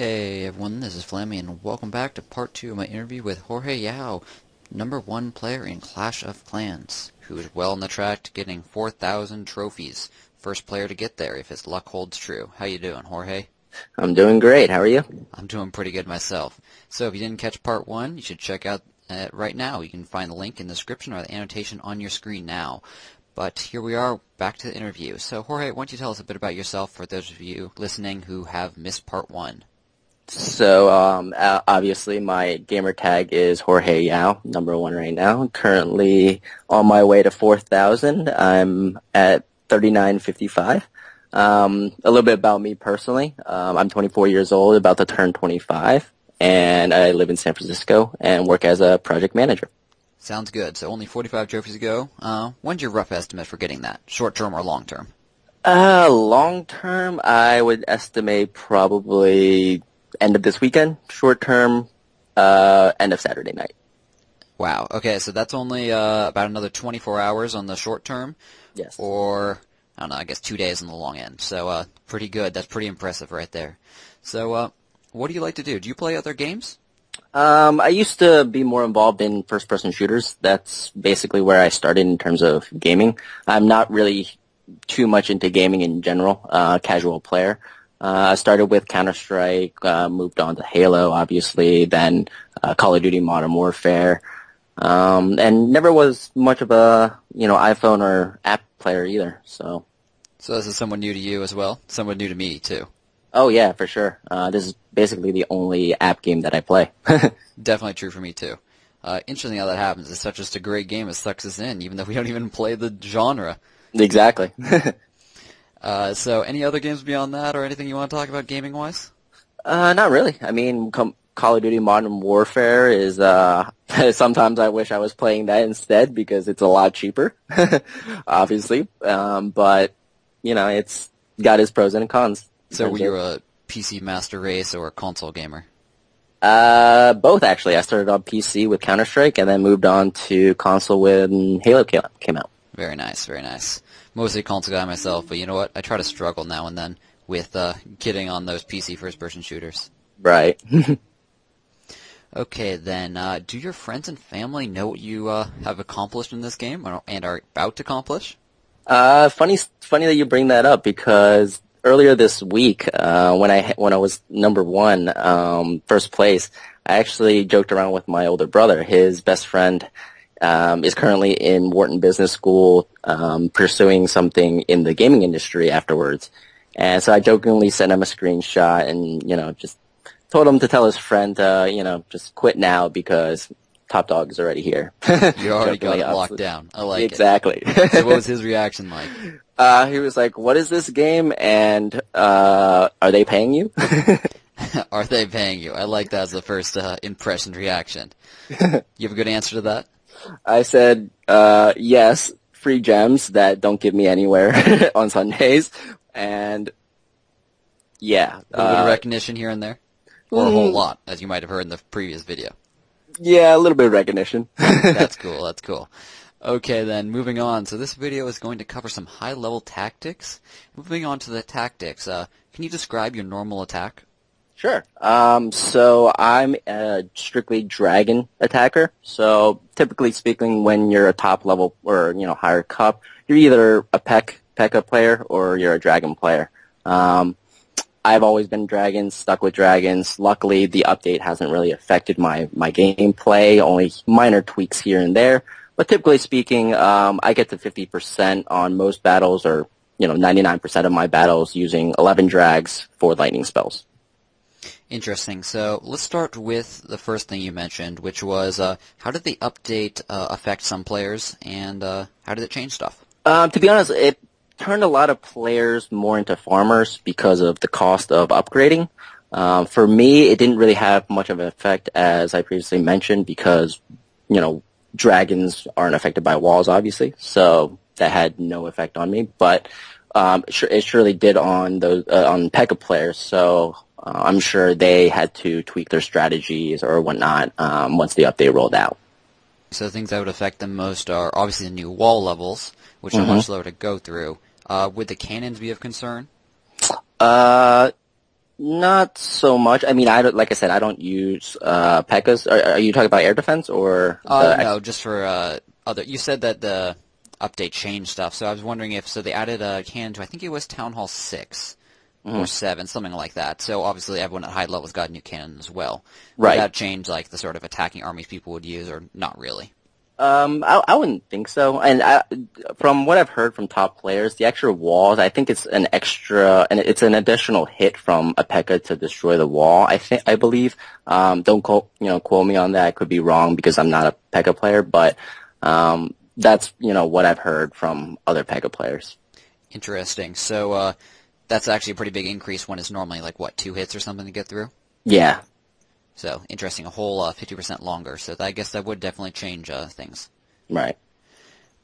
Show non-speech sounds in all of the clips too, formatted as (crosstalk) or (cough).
Hey everyone, this is Flammy and welcome back to part 2 of my interview with Jorge Yao, number 1 player in Clash of Clans, who is well on the track to getting 4,000 trophies. First player to get there if his luck holds true. How you doing, Jorge? I'm doing great. How are you? I'm doing pretty good myself. So if you didn't catch part 1, you should check out uh, right now. You can find the link in the description or the annotation on your screen now. But here we are, back to the interview. So Jorge, why don't you tell us a bit about yourself for those of you listening who have missed part 1? So, um, obviously, my gamer tag is Jorge Yao, number one right now. Currently on my way to 4,000. I'm at 3955. Um, a little bit about me personally. Um, I'm 24 years old, about to turn 25, and I live in San Francisco and work as a project manager. Sounds good. So only 45 trophies to go. Uh, when's your rough estimate for getting that? Short term or long term? Uh, long term, I would estimate probably end of this weekend. Short term, uh, end of Saturday night. Wow. Okay, so that's only uh, about another 24 hours on the short term. Yes. Or I don't know. I guess two days on the long end. So uh, pretty good. That's pretty impressive right there. So uh, what do you like to do? Do you play other games? Um, I used to be more involved in first-person shooters. That's basically where I started in terms of gaming. I'm not really too much into gaming in general. Uh, casual player. Uh, I started with Counter Strike, uh, moved on to Halo, obviously, then uh, Call of Duty Modern Warfare, um, and never was much of a you know iPhone or app player either. So, so this is someone new to you as well. Someone new to me too. Oh yeah, for sure. Uh, this is basically the only app game that I play. (laughs) Definitely true for me too. Uh, interesting how that happens. It's such just a great game. It sucks us in, even though we don't even play the genre. Exactly. (laughs) Uh, so, any other games beyond that, or anything you want to talk about gaming wise? Uh, not really. I mean, com- Call of Duty Modern Warfare is. Uh, (laughs) sometimes I wish I was playing that instead because it's a lot cheaper, (laughs) obviously. Um, but you know, it's got its pros and cons. So, were you a PC master race or a console gamer? Uh, both actually. I started on PC with Counter Strike, and then moved on to console when Halo came out. Very nice, very nice mostly a console guy myself, but you know what? I try to struggle now and then with uh, getting on those PC first-person shooters. Right. (laughs) okay, then, uh, do your friends and family know what you uh, have accomplished in this game and are about to accomplish? Uh, funny, funny that you bring that up because earlier this week, uh, when I when I was number one, um, first place, I actually joked around with my older brother. His best friend um, is currently in Wharton Business School, um, pursuing something in the gaming industry afterwards. And so I jokingly sent him a screenshot and, you know, just told him to tell his friend, uh, you know, just quit now because Top Dog is already here. (laughs) you already got it locked down. I like exactly. it. Exactly. so what was his (laughs) reaction like? Uh, he was like, what is this game and, uh, are they paying you? (laughs) are they paying you? I like that as the first, uh, impression reaction. You have a good answer to that? I said, uh, yes, free gems that don't give me anywhere (laughs) on Sundays. And yeah. A little uh, recognition here and there? Or a whole mm. lot, as you might have heard in the previous video. Yeah, a little bit of recognition. (laughs) that's (laughs) cool, that's cool. Okay then, moving on. So this video is going to cover some high-level tactics. Moving on to the tactics, uh, can you describe your normal attack? Sure. Um, so I'm a strictly dragon attacker. So typically speaking, when you're a top level or you know higher cup, you're either a peck P.E.K.K.A player or you're a dragon player. Um, I've always been dragons, stuck with dragons. Luckily, the update hasn't really affected my my gameplay. Only minor tweaks here and there. But typically speaking, um, I get to 50% on most battles, or you know, 99% of my battles using 11 drags four lightning spells. Interesting. So let's start with the first thing you mentioned, which was uh, how did the update uh, affect some players, and uh, how did it change stuff? Um, to be honest, it turned a lot of players more into farmers because of the cost of upgrading. Um, for me, it didn't really have much of an effect, as I previously mentioned, because you know dragons aren't affected by walls, obviously, so that had no effect on me. But um, it surely did on those uh, on P.E.K.K.A players. So uh, I'm sure they had to tweak their strategies or whatnot um, once the update rolled out. So things that would affect them most are obviously the new wall levels, which mm-hmm. are much slower to go through. Uh, would the cannons be of concern? Uh, not so much. I mean, I don't, like I said, I don't use uh, P.E.K.K.A.s. Are, are you talking about air defense or? Uh, the- no, just for uh, other. You said that the update changed stuff, so I was wondering if so they added a cannon to I think it was Town Hall 6 Mm-hmm. or seven, something like that. So obviously everyone at high levels got a new cannon as well. Right. Did that change like the sort of attacking armies people would use, or not really? Um, I, I wouldn't think so. And I, from what I've heard from top players, the extra walls, I think it's an extra, and it's an additional hit from a P.E.K.K.A to destroy the wall. I think, I believe. Um, don't quote, you know, quote me on that. I could be wrong because I'm not a P.E.K.K.A player, but um, that's you know what I've heard from other P.E.K.K.A players. Interesting. So uh, that's actually a pretty big increase when it's normally like what two hits or something to get through. Yeah, So interesting, a whole uh, 50% longer. So I guess that would definitely change uh, things. right.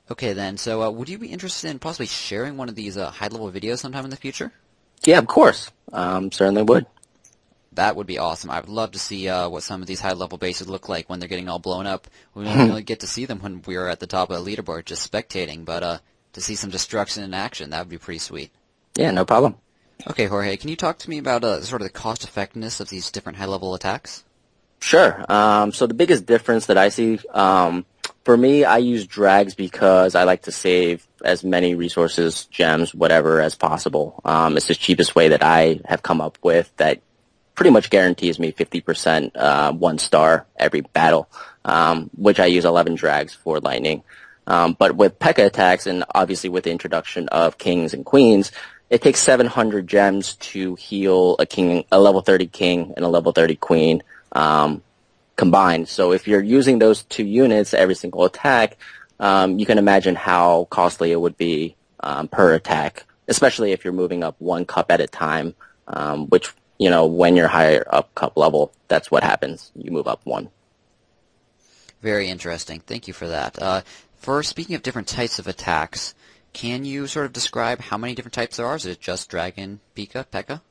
Okay then, so uh, would you be interested in possibly sharing one of these uh, high-level videos sometime in the future? Yeah, of course. Um, certainly would. That would be awesome. I would love to see uh, what some of these high-level bases look like when they're getting all blown up. We don't really get to see them when we are at the top of the leaderboard just spectating, but uh, to see some destruction in action, that would be pretty sweet. Yeah, no problem. Okay, Jorge, can you talk to me about uh, sort of the cost-effectiveness of these different high-level attacks? Sure. Um, so the biggest difference that I see, um, four me, I use drags because I like to save as many resources, gems, whatever, as possible. Um, it's the cheapest way that I have come up with that pretty much guarantees me 50% uh, one star every battle, um, which I use 11 drags for lightning. Um, but with P.E.K.K.A attacks, and obviously with the introduction of kings and queens, it takes 700 gems to heal a king, a level 30 king and a level 30 queen um, combined. So if you're using those two units every single attack, um, you can imagine how costly it would be um, per attack, especially if you're moving up one cup at a time, um, which, you know, when you're higher up cup level, that's what happens. You move up one. Very interesting. Thank you for that. Uh, for speaking of different types of attacks, can you sort of describe how many different types there are? Is it just Dragon, Pika, Pekka?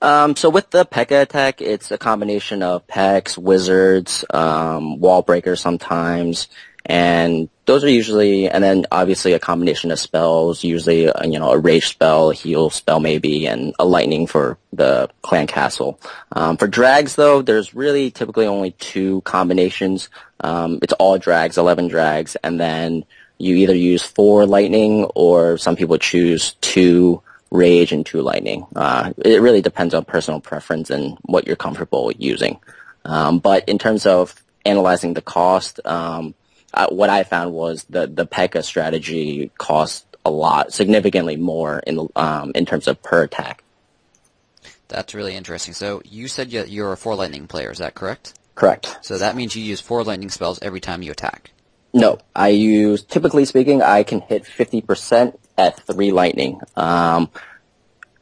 Um, so with the P.E.K.K.A attack, it's a combination of Pecks, Wizards, um, Wall Breakers sometimes, and those are usually, and then obviously a combination of spells, usually, uh, you know, a Rage spell, a Heal spell maybe, and a Lightning for the Clan Castle. Um, for Drags though, there's really typically only two combinations. Um, it's all Drags, 11 Drags, and then you either use four Lightning or some people choose two Rage and two Lightning. Uh, it really depends on personal preference and what you're comfortable using. Um, but in terms of analyzing the cost, um, uh, what I found was the the P.E.K.K.A strategy cost a lot, significantly more in um, in terms of per attack. That's really interesting. So you said you're a four lightning player, is that correct? Correct. So that means you use four lightning spells every time you attack. No, I use, typically speaking, I can hit 50% at three lightning. Um,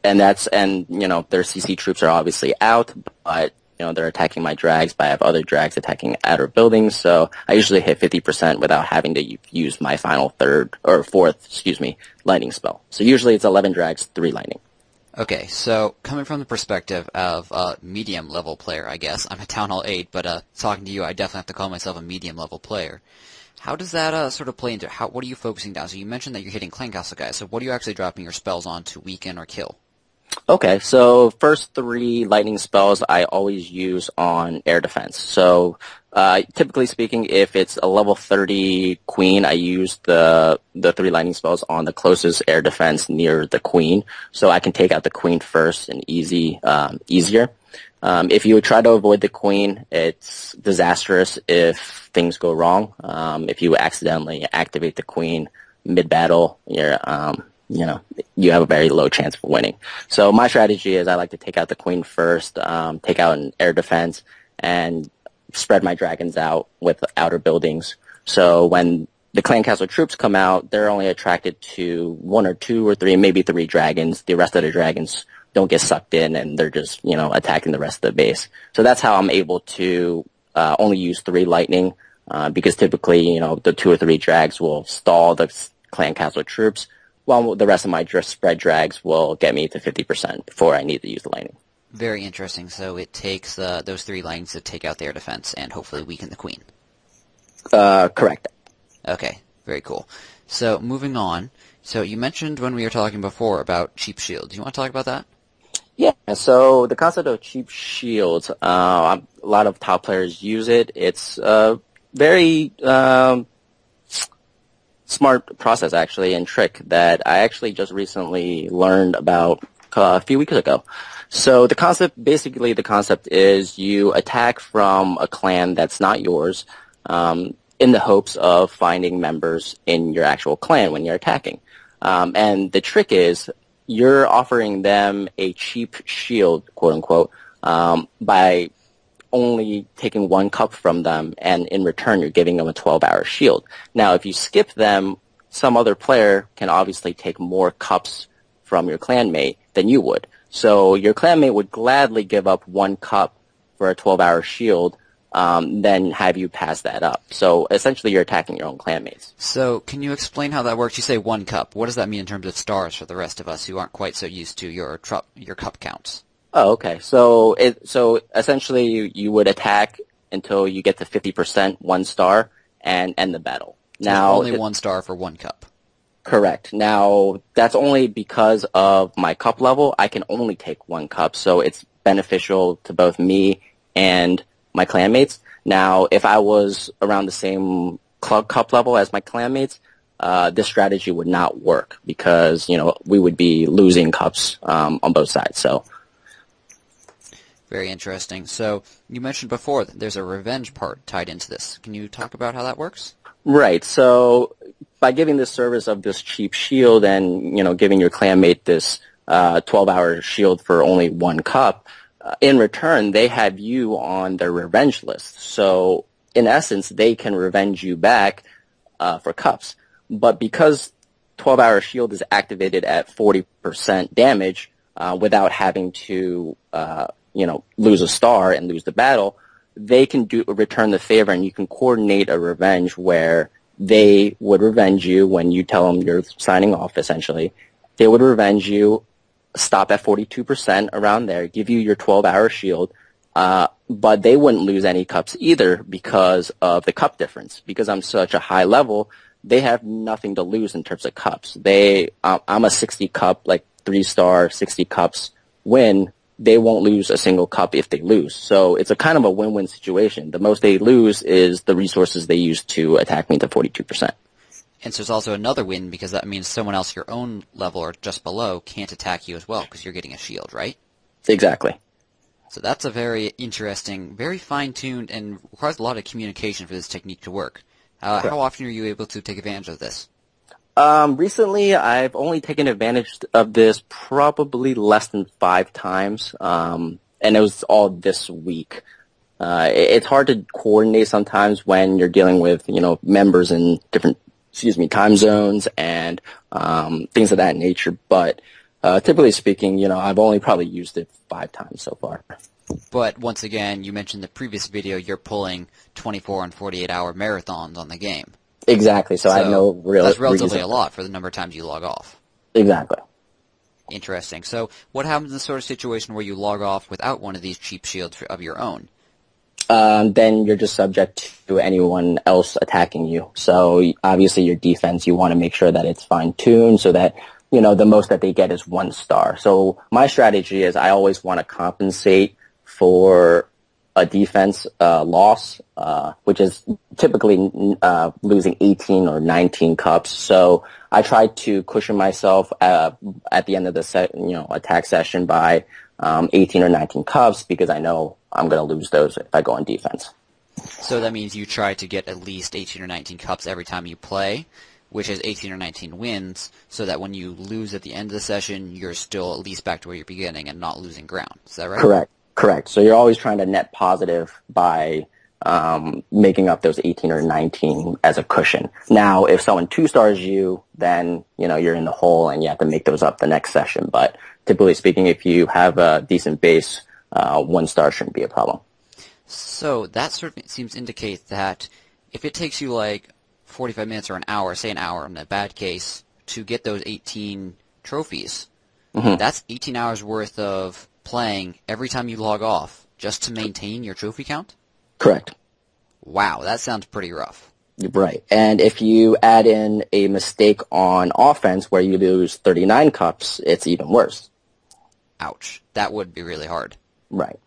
and that's, and, you know, their CC troops are obviously out, but, you know, they're attacking my drags, but I have other drags attacking outer buildings, so I usually hit 50% without having to use my final third, or fourth, excuse me, lightning spell. So usually it's 11 drags, three lightning. Okay, so coming from the perspective of a medium level player, I guess I'm a Town Hall eight, but uh, talking to you, I definitely have to call myself a medium level player. How does that uh, sort of play into how? What are you focusing down? So you mentioned that you're hitting Clan Castle guys. So what are you actually dropping your spells on to weaken or kill? Okay, so first three lightning spells I always use on air defense. So uh, typically speaking, if it's a level 30 queen, I use the the three lightning spells on the closest air defense near the queen, so I can take out the queen first and easy um, easier. Um, if you try to avoid the queen, it's disastrous if things go wrong. Um, if you accidentally activate the queen mid battle, you're um, you know, you have a very low chance of winning. So my strategy is I like to take out the queen first, um, take out an air defense, and spread my dragons out with outer buildings. So when the clan castle troops come out, they're only attracted to one or two or three, maybe three dragons. The rest of the dragons don't get sucked in, and they're just you know attacking the rest of the base. So that's how I'm able to uh, only use three lightning, uh, because typically you know the two or three drags will stall the clan castle troops while the rest of my spread drags will get me to 50% before I need to use the lightning. Very interesting. So it takes uh, those three lightnings to take out their defense and hopefully weaken the queen. Uh, correct. Okay, very cool. So moving on. So you mentioned when we were talking before about cheap shield. Do you want to talk about that? Yeah, so the concept of cheap shields, uh, a lot of top players use it. It's a very um, smart process, actually, and trick that I actually just recently learned about a few weeks ago. So the concept, basically, the concept is you attack from a clan that's not yours, um, in the hopes of finding members in your actual clan when you're attacking. Um, and the trick is you're offering them a cheap shield, quote unquote, um, by only taking one cup from them, and in return you're giving them a 12-hour shield. Now, if you skip them, some other player can obviously take more cups from your clanmate than you would. So your clanmate would gladly give up one cup for a 12-hour shield um, then have you pass that up. So essentially, you're attacking your own clanmates. So can you explain how that works? You say one cup. What does that mean in terms of stars for the rest of us who aren't quite so used to your tru- your cup counts? Oh, okay. So it so essentially, you, you would attack until you get to fifty percent, one star, and end the battle. So now only it, one star for one cup. Correct. Now that's only because of my cup level. I can only take one cup, so it's beneficial to both me and my clanmates. Now, if I was around the same club cup level as my clanmates, uh, this strategy would not work because you know we would be losing cups um, on both sides. So. Very interesting. So you mentioned before that there's a revenge part tied into this. Can you talk about how that works? Right. So by giving this service of this cheap shield and you know giving your clanmate this uh, 12-hour shield for only one cup, in return, they have you on their revenge list. So in essence, they can revenge you back uh, for cups. But because 12 Hour Shield is activated at 40% damage uh, without having to, uh, you know, lose a star and lose the battle, they can do return the favor and you can coordinate a revenge where they would revenge you when you tell them you're signing off, essentially. They would revenge you stop at 42% around there, give you your 12-hour shield, uh, but they wouldn't lose any cups either because of the cup difference. Because I'm such a high level, they have nothing to lose in terms of cups. They, I'm a 60 cup, like three star, 60 cups win. They won't lose a single cup if they lose. So it's a kind of a win-win situation. The most they lose is the resources they use to attack me to 42%. And so there's also another win because that means someone else your own level or just below can't attack you as well because you're getting a shield, right? Exactly. So that's a very interesting, very fine-tuned, and requires a lot of communication for this technique to work. Uh, how often are you able to take advantage of this? Um, recently, I've only taken advantage of this probably less than five times, um, and it was all this week. Uh, it's hard to coordinate sometimes when you're dealing with, you know, members in different excuse me, time zones and um, things of that nature. But uh, typically speaking, you know, I've only probably used it five times so far. But once again, you mentioned the previous video, you're pulling 24 and 48 hour marathons on the game. Exactly. So, so I have no real. That's relatively a lot for the number of times you log off. Exactly. Interesting. So, what happens in the sort of situation where you log off without one of these cheap shields of your own? Um, then you're just subject to anyone else attacking you. So obviously your defense, you want to make sure that it's fine tuned so that, you know, the most that they get is one star. So my strategy is I always want to compensate for a defense uh, loss, uh, which is typically uh, losing 18 or 19 cups. So I try to cushion myself uh, at the end of the set, you know, attack session by um, 18 or 19 cups because I know I'm going to lose those if I go on defense. So that means you try to get at least 18 or 19 cups every time you play, which is 18 or 19 wins, so that when you lose at the end of the session, you're still at least back to where you're beginning and not losing ground. Is that right? Correct. Correct. So you're always trying to net positive by um, making up those 18 or 19 as a cushion. Now, if someone two stars you, then you know you're in the hole and you have to make those up the next session. But typically speaking, if you have a decent base, uh, one star shouldn't be a problem. So that sort of seems to indicate that if it takes you like 45 minutes or an hour, say an hour in a bad case, to get those 18 trophies, mm-hmm. that's 18 hours worth of playing every time you log off just to maintain your trophy count? Correct. Wow, that sounds pretty rough. Right. And if you add in a mistake on offense where you lose 39 cups, it's even worse. Ouch, that would be really hard. Right.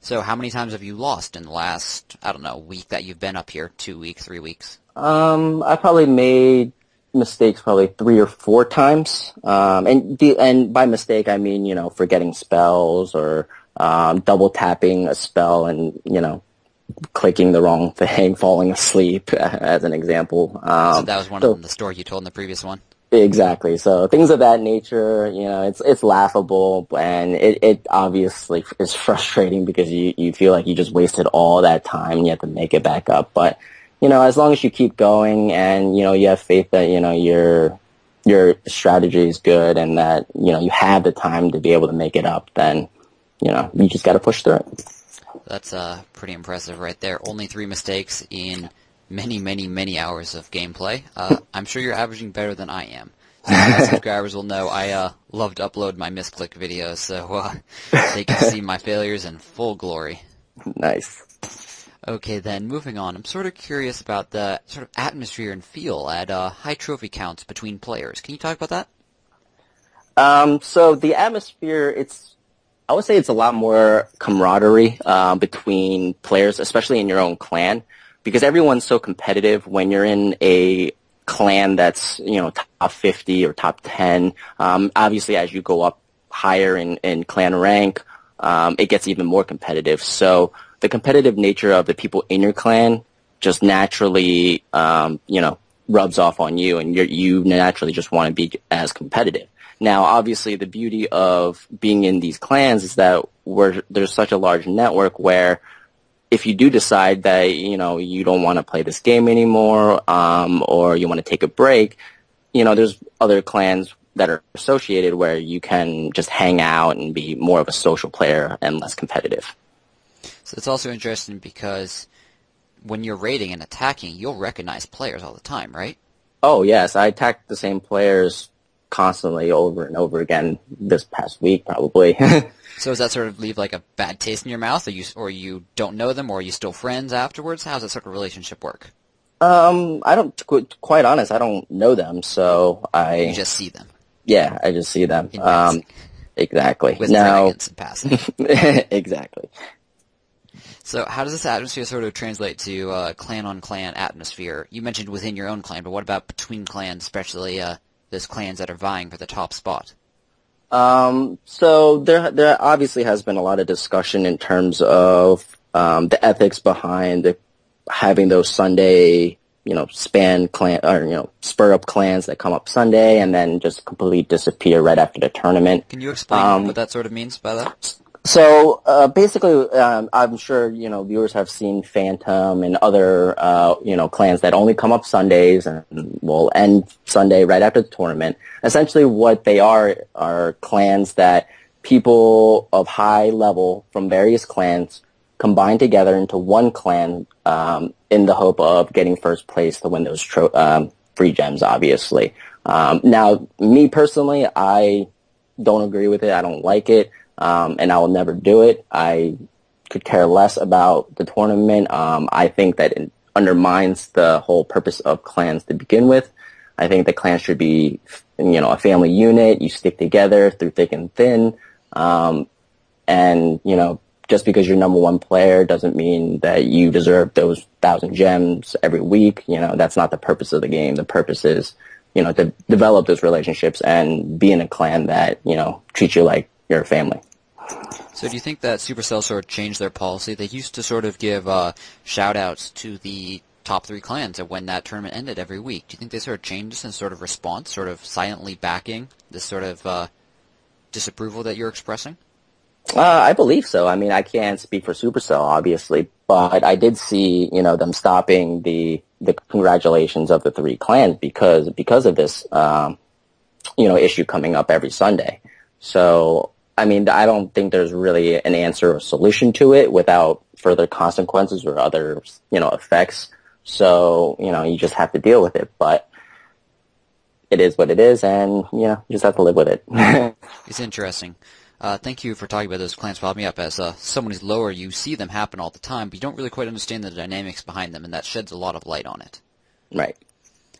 So how many times have you lost in the last, I don't know, week that you've been up here? Two weeks, three weeks? Um, I probably made mistakes probably three or four times. Um, and the, and by mistake, I mean, you know, forgetting spells or, um, double tapping a spell and, you know, clicking the wrong (laughs) thing, falling asleep (laughs) as an example. Um, so that was one so, of the story you told in the previous one? Exactly. So things of that nature, you know, it's it's laughable and it, it obviously is frustrating because you, you feel like you just wasted all that time and you have to make it back up. But, you know, as long as you keep going and, you know, you have faith that, you know, your your strategy is good and that, you know, you have the time to be able to make it up, then, you know, you just gotta push through it. That's uh pretty impressive right there. Only three mistakes in many, many, many hours of gameplay. Uh, I'm sure you're averaging better than I am. So (laughs) subscribers will know I uh, love to upload my misclick videos, so uh, they can see my failures in full glory. Nice. Okay, then moving on. I'm sort of curious about the sort of atmosphere and feel at uh, high trophy counts between players. Can you talk about that? Um, so the atmosphere, it's I would say it's a lot more camaraderie uh, between players, especially in your own clan because everyone's so competitive when you're in a clan that's you know top 50 or top 10 um, obviously as you go up higher in, in clan rank um, it gets even more competitive. So the competitive nature of the people in your clan just naturally um, you know rubs off on you and you you naturally just want to be as competitive. Now obviously the beauty of being in these clans is that we're, there's such a large network where if you do decide that you know you don't want to play this game anymore um, or you want to take a break, you know there's other clans that are associated where you can just hang out and be more of a social player and less competitive. So it's also interesting because when you're raiding and attacking, you'll recognize players all the time, right? Oh yes, I attack the same players constantly over and over again this past week probably. (laughs) So does that sort of leave like a bad taste in your mouth, or you or you don't know them, or are you still friends afterwards? How does that sort of relationship work? Um, I don't. Quite honest, I don't know them, so I. You just see them. Yeah, I just see them. Um, exactly. With now, and passing. (laughs) (laughs) exactly. So how does this atmosphere sort of translate to uh, clan on clan atmosphere? You mentioned within your own clan, but what about between clans, especially uh, those clans that are vying for the top spot? Um, so there, there obviously has been a lot of discussion in terms of um, the ethics behind the, having those Sunday, you know, span clan or you know, spur up clans that come up Sunday and then just completely disappear right after the tournament. Can you explain um, what that sort of means by that? So uh, basically, um, I'm sure you know viewers have seen Phantom and other uh, you know clans that only come up Sundays and will end Sunday right after the tournament. Essentially, what they are are clans that people of high level from various clans combine together into one clan um, in the hope of getting first place to win those tro- um, free gems. Obviously, um, now me personally, I don't agree with it. I don't like it um, and I will never do it. I could care less about the tournament. Um, I think that it undermines the whole purpose of clans to begin with. I think the clans should be, you know, a family unit. You stick together through thick and thin. Um, and, you know, just because you're number one player doesn't mean that you deserve those thousand gems every week. You know, that's not the purpose of the game. The purpose is, you know, to develop those relationships and be in a clan that, you know, treats you like your family. So do you think that Supercell sort of changed their policy? They used to sort of give uh, shout-outs to the top three clans when that tournament ended every week. Do you think they sort of changed this in sort of response, sort of silently backing this sort of uh, disapproval that you're expressing? Uh, I believe so. I mean, I can't speak for Supercell, obviously, but I did see, you know, them stopping the the congratulations of the three clans because because of this, um, you know, issue coming up every Sunday. So I mean, I don't think there's really an answer or solution to it without further consequences or other, you know, effects. So, you know, you just have to deal with it. But it is what it is, and, you know, you just have to live with it. (laughs) it's interesting. Uh, thank you for talking about those clans following me up. As uh, someone who's lower, you see them happen all the time, but you don't really quite understand the dynamics behind them, and that sheds a lot of light on it. Right.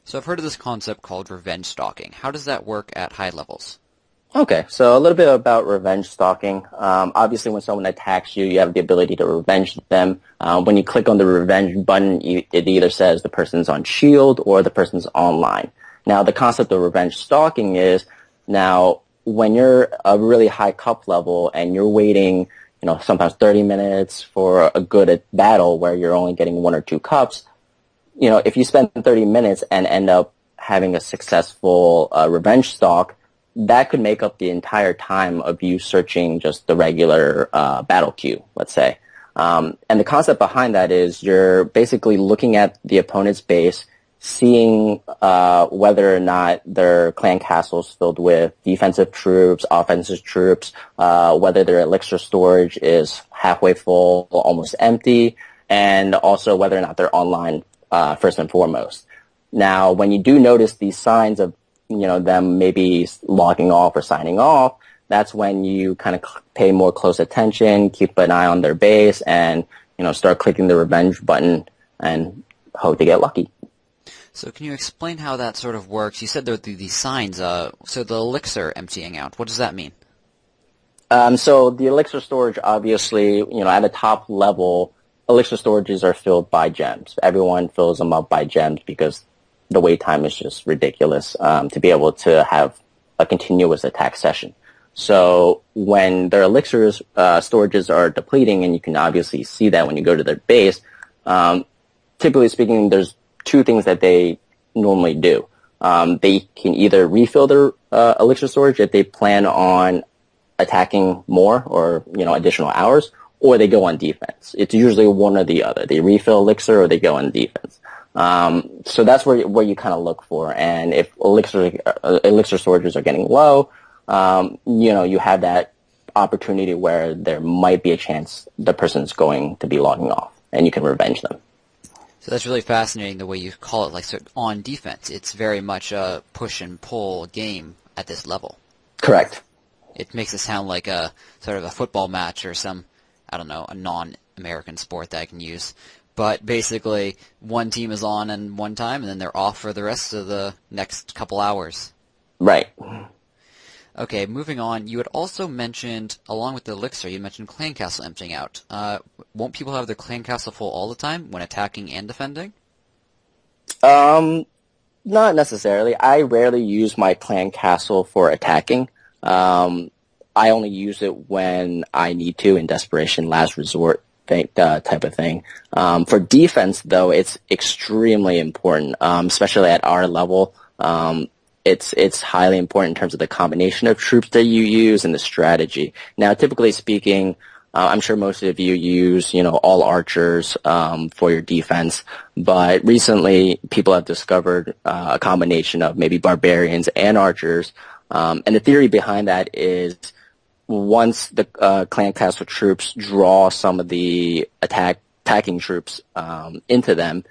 So I've heard of this concept called revenge stalking. How does that work at high levels? Okay, so a little bit about revenge stalking. Um, obviously, when someone attacks you, you have the ability to revenge them. Uh, when you click on the revenge button, you, it either says the person's on Shield or the person's online. Now, the concept of revenge stalking is now when you're a really high cup level and you're waiting, you know, sometimes 30 minutes for a good battle where you're only getting one or two cups, you know, if you spend 30 minutes and end up having a successful uh, revenge stalk, that could make up the entire time of you searching just the regular uh, battle queue, let's say. Um, and the concept behind that is you're basically looking at the opponent's base, seeing uh, whether or not their clan castles filled with defensive troops, offensive troops, uh, whether their elixir storage is halfway full, or almost empty, and also whether or not they're online uh, first and foremost. Now, when you do notice these signs of you know, them maybe logging off or signing off, that's when you kind of pay more close attention, keep an eye on their base, and you know, start clicking the revenge button and hope to get lucky. So can you explain how that sort of works? You said there were these signs. Uh, so the elixir emptying out. What does that mean? Um, so the elixir storage, obviously, you know, at a top level, elixir storages are filled by gems. Everyone fills them up by gems because the wait time is just ridiculous um, to be able to have a continuous attack session. So when their elixirs uh, storages are depleting, and you can obviously see that when you go to their base, um, typically speaking, there's two things that they normally do. Um, they can either refill their uh, elixir storage if they plan on attacking more or you know additional hours, or they go on defense. It's usually one or the other. They refill elixir or they go on defense. Um, so that's where where you kind of look for. And if elixir uh, elixir storages are getting low, um, you know you have that opportunity where there might be a chance the person's going to be logging off, and you can revenge them. So that's really fascinating the way you call it, like sort of on defense. It's very much a push and pull game at this level. Correct. It makes it sound like a sort of a football match or some, I don't know, a non-American sport that I can use. But basically, one team is on and one time, and then they're off for the rest of the next couple hours. Right. Okay, moving on. You had also mentioned, along with the elixir, you mentioned clan castle emptying out. Uh, won't people have their clan castle full all the time when attacking and defending? Um, not necessarily. I rarely use my clan castle for attacking. Um, I only use it when I need to in desperation, last resort thing, uh, type of thing. Um, for defense, though, it's extremely important, um, especially at our level. Um, it's it's highly important in terms of the combination of troops that you use and the strategy. Now, typically speaking, uh, I'm sure most of you use you know all archers um, for your defense, but recently people have discovered uh, a combination of maybe barbarians and archers, um, and the theory behind that is once the uh, clan castle troops draw some of the attack attacking troops um, into them,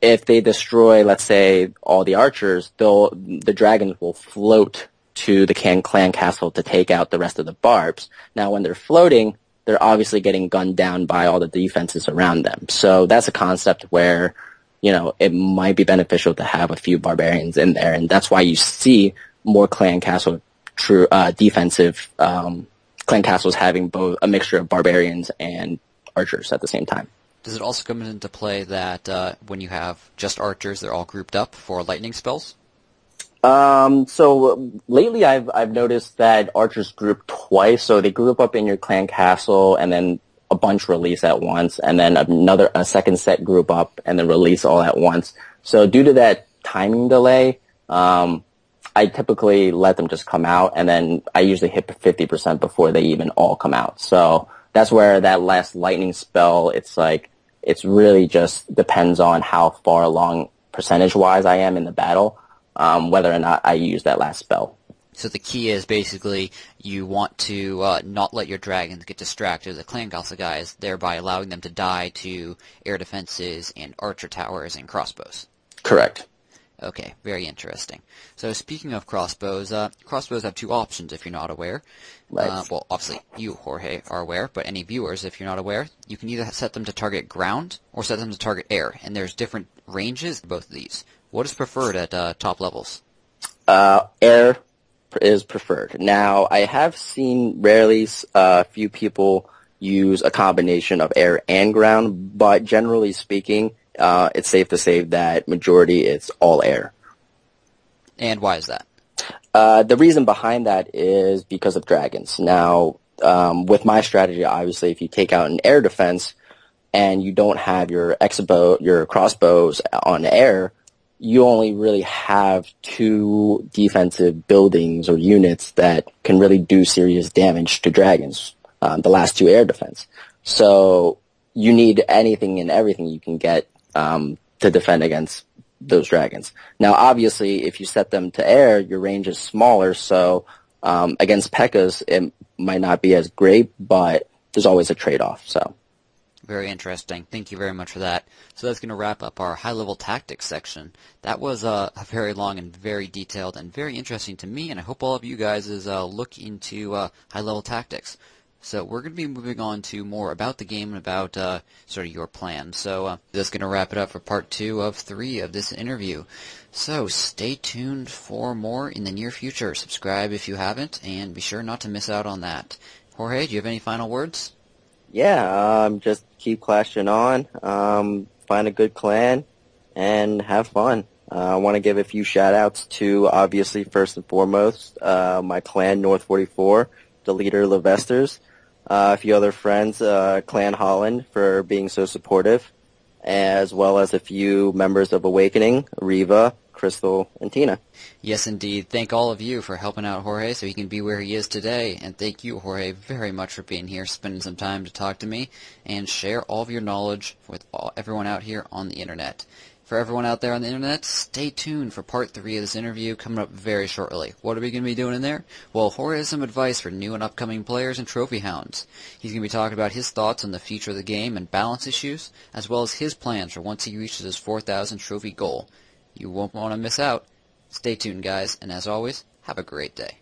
if they destroy, let's say, all the archers, they'll the dragons will float to the clan clan castle to take out the rest of the barbs. Now, when they're floating, they're obviously getting gunned down by all the defenses around them. So that's a concept where you know it might be beneficial to have a few barbarians in there, and that's why you see more clan castle true uh, defensive um, clan castles having both a mixture of barbarians and archers at the same time. Does it also come into play that uh, when you have just archers, they're all grouped up for lightning spells? Um, so lately, I've I've noticed that archers group twice. So they group up in your clan castle, and then a bunch release at once, and then another a second set group up, and then release all at once. So due to that timing delay, um, I typically let them just come out, and then I usually hit 50% before they even all come out. So that's where that last lightning spell, it's like, it's really just depends on how far along percentage-wise I am in the battle, um, whether or not I use that last spell. So the key is basically you want to uh, not let your dragons get distracted, the clan castle guys, thereby allowing them to die to air defenses and archer towers and crossbows. Correct. Okay, very interesting. So speaking of crossbows, uh, crossbows have two options if you're not aware. Right. Uh, well, obviously you, Jorge, are aware, but any viewers, if you're not aware, you can either set them to target ground or set them to target air, and there's different ranges for both of these. What is preferred at uh, top levels? Uh, air is preferred. Now, I have seen rarely a uh, few people use a combination of air and ground, but generally speaking, uh, it's safe to say that majority it's all air. And why is that? Uh, the reason behind that is because of dragons. Now, um, with my strategy, obviously, if you take out an air defense and you don't have your X-bow, your crossbows on air, you only really have two defensive buildings or units that can really do serious damage to dragons. Um, the last two air defense. So you need anything and everything you can get um, to defend against those dragons. Now, obviously, if you set them to air, your range is smaller. So um, against P.E.K.K.A.s, it might not be as great, but there's always a trade-off. So. Very interesting. Thank you very much for that. So that's going to wrap up our high-level tactics section. That was uh, a very long and very detailed and very interesting to me, and I hope all of you guys is uh, look into uh, high-level tactics. So we're going to be moving on to more about the game and about uh, sort of your plan. So uh, that's going to wrap it up for part two of three of this interview. So stay tuned for more in the near future. Subscribe if you haven't, and be sure not to miss out on that. Jorge, do you have any final words? Yeah, um, just keep clashing on, um, find a good clan, and have fun. Uh, I want to give a few shout outs to, obviously, first and foremost, uh, my clan, North 44, the leader, Levesters, a few other friends, uh, Clan Holland, for being so supportive, as well as a few members of Awakening, Riva, Crystal, and Tina. Yes, indeed. Thank all of you for helping out Jorge so he can be where he is today. And thank you, Jorge, very much for being here, spending some time to talk to me, and share all of your knowledge with all, everyone out here on the Internet. For everyone out there on the internet, stay tuned for part three of this interview coming up very shortly. What are we going to be doing in there? Well, Jorge has some advice for new and upcoming players and trophy hounds. He's going to be talking about his thoughts on the future of the game and balance issues, as well as his plans for once he reaches his 4,000 trophy goal. You won't want to miss out. Stay tuned, guys, and as always, have a great day.